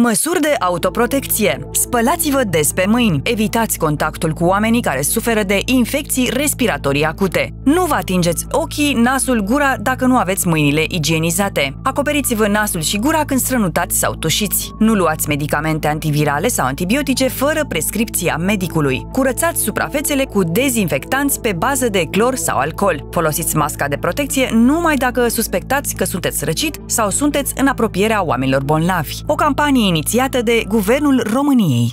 Măsuri de autoprotecție. Spălați-vă des pe mâini. Evitați contactul cu oamenii care suferă de infecții respiratorii acute. Nu vă atingeți ochii, nasul, gura dacă nu aveți mâinile igienizate. Acoperiți-vă nasul și gura când strănutați sau tușiți. Nu luați medicamente antivirale sau antibiotice fără prescripția medicului. Curățați suprafețele cu dezinfectanți pe bază de clor sau alcool. Folosiți masca de protecție numai dacă suspectați că sunteți răcit sau sunteți în apropierea oamenilor bolnavi. O campanie inițiată de Guvernul României.